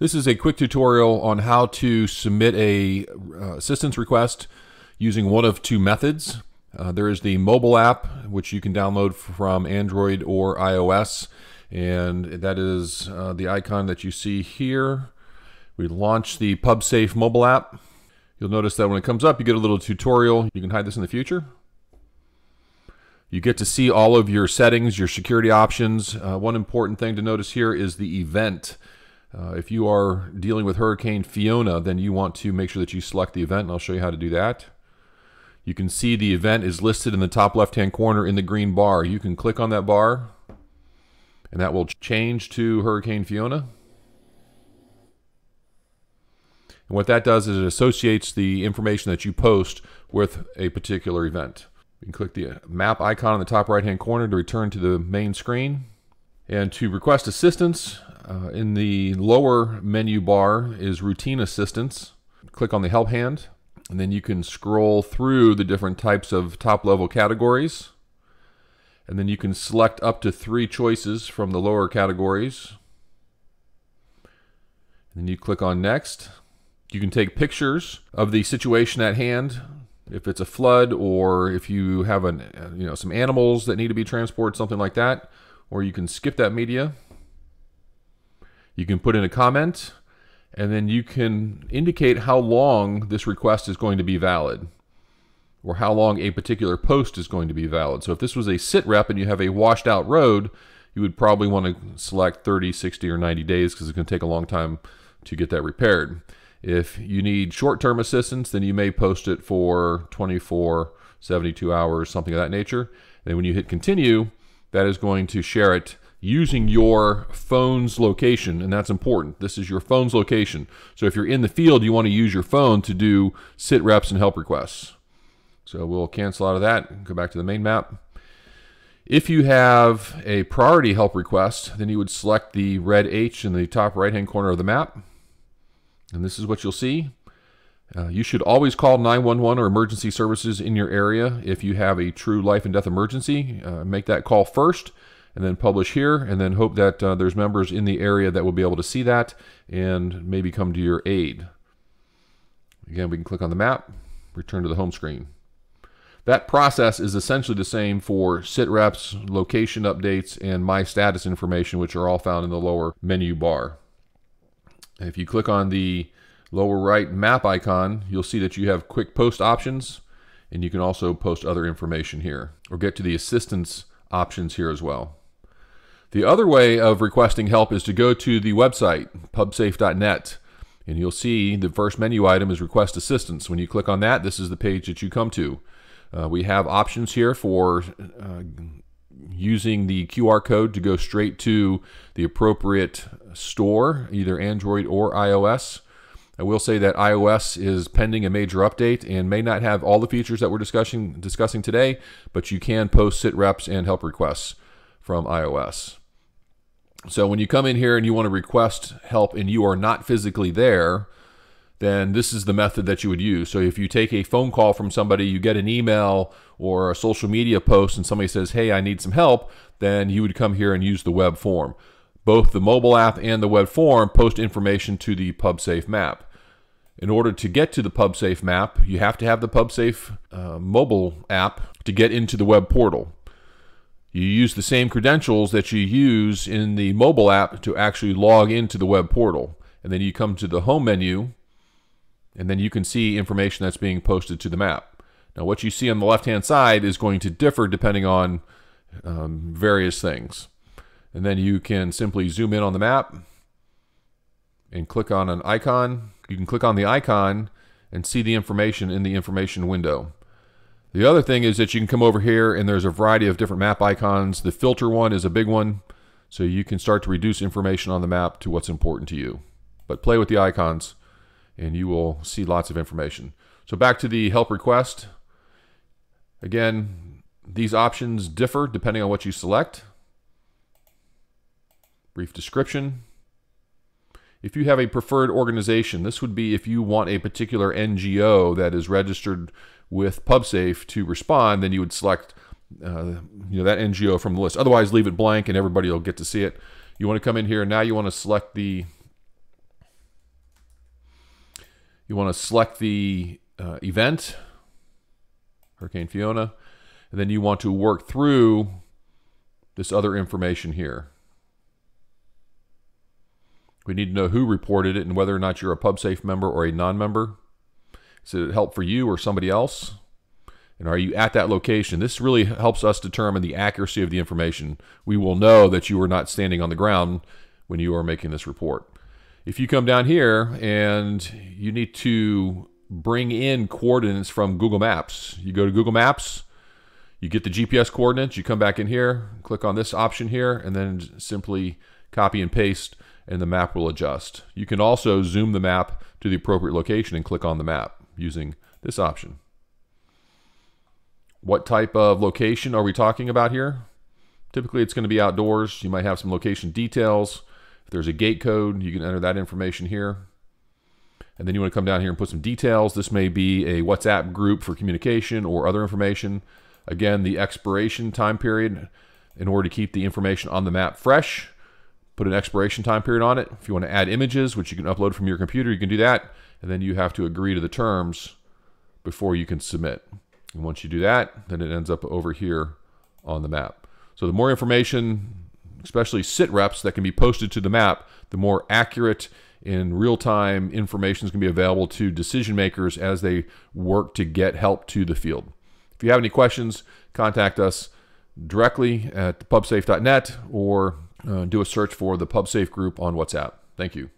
This is a quick tutorial on how to submit a uh, assistance request using one of two methods. Uh, there is the mobile app, which you can download from Android or iOS, and that is uh, the icon that you see here. We launch the PubSafe mobile app. You'll notice that when it comes up, you get a little tutorial. You can hide this in the future. You get to see all of your settings, your security options. Uh, one important thing to notice here is the event. Uh, if you are dealing with Hurricane Fiona, then you want to make sure that you select the event, and I'll show you how to do that. You can see the event is listed in the top left-hand corner in the green bar. You can click on that bar, and that will change to Hurricane Fiona. And what that does is it associates the information that you post with a particular event. You can click the map icon in the top right-hand corner to return to the main screen. And to request assistance, uh, in the lower menu bar is routine assistance. Click on the help hand, and then you can scroll through the different types of top level categories. And then you can select up to three choices from the lower categories. And then you click on next. You can take pictures of the situation at hand. If it's a flood or if you have an, you know, some animals that need to be transported, something like that. Or you can skip that media you can put in a comment and then you can indicate how long this request is going to be valid or how long a particular post is going to be valid. So if this was a sit rep and you have a washed out road, you would probably want to select 30, 60, or 90 days because it's going to take a long time to get that repaired. If you need short term assistance, then you may post it for 24, 72 hours, something of that nature. And when you hit continue, that is going to share it using your phone's location, and that's important. This is your phone's location. So if you're in the field, you want to use your phone to do sit reps and help requests. So we'll cancel out of that and go back to the main map. If you have a priority help request, then you would select the red H in the top right hand corner of the map. And this is what you'll see. Uh, you should always call 911 or emergency services in your area if you have a true life and death emergency. Uh, make that call first and then publish here, and then hope that uh, there's members in the area that will be able to see that and maybe come to your aid. Again, we can click on the map, return to the home screen. That process is essentially the same for sit reps, location updates, and my status information, which are all found in the lower menu bar. If you click on the lower right map icon, you'll see that you have quick post options, and you can also post other information here, or get to the assistance options here as well. The other way of requesting help is to go to the website, pubsafe.net, and you'll see the first menu item is Request Assistance. When you click on that, this is the page that you come to. Uh, we have options here for uh, using the QR code to go straight to the appropriate store, either Android or iOS. I will say that iOS is pending a major update and may not have all the features that we're discussing discussing today, but you can post sit reps and help requests from iOS. So when you come in here and you want to request help and you are not physically there, then this is the method that you would use. So if you take a phone call from somebody, you get an email or a social media post and somebody says, "Hey, I need some help," then you would come here and use the web form. Both the mobile app and the web form post information to the PubSafe map. In order to get to the PubSafe map, you have to have the PubSafe uh, mobile app to get into the web portal. You use the same credentials that you use in the mobile app to actually log into the web portal. And then you come to the home menu, and then you can see information that's being posted to the map. Now, what you see on the left hand side is going to differ depending on um, various things. And then you can simply zoom in on the map and click on an icon. You can click on the icon and see the information in the information window. The other thing is that you can come over here and there's a variety of different map icons. The filter one is a big one, so you can start to reduce information on the map to what's important to you. But play with the icons and you will see lots of information. So back to the help request. Again, these options differ depending on what you select. Brief description. If you have a preferred organization, this would be if you want a particular NGO that is registered with PubSafe to respond, then you would select uh, you know that NGO from the list. Otherwise, leave it blank and everybody will get to see it. You want to come in here now. You want to select the You want to select the uh, event, Hurricane Fiona, and then you want to work through this other information here. We need to know who reported it and whether or not you're a PubSafe member or a non-member. Is it help for you or somebody else? And are you at that location? This really helps us determine the accuracy of the information. We will know that you are not standing on the ground when you are making this report. If you come down here and you need to bring in coordinates from Google Maps, you go to Google Maps, you get the GPS coordinates, you come back in here, click on this option here, and then simply copy and paste, and the map will adjust. You can also zoom the map to the appropriate location and click on the map using this option. What type of location are we talking about here? Typically, it's going to be outdoors. You might have some location details. If there's a gate code, you can enter that information here. And then you want to come down here and put some details. This may be a WhatsApp group for communication or other information. Again, the expiration time period in order to keep the information on the map fresh. Put an expiration time period on it. If you want to add images, which you can upload from your computer, you can do that. And then you have to agree to the terms before you can submit. And once you do that, then it ends up over here on the map. So the more information, especially sit reps that can be posted to the map, the more accurate in real time information is going to be available to decision makers as they work to get help to the field. If you have any questions, contact us directly at pubsafe.net or uh, do a search for the PubSafe group on WhatsApp. Thank you.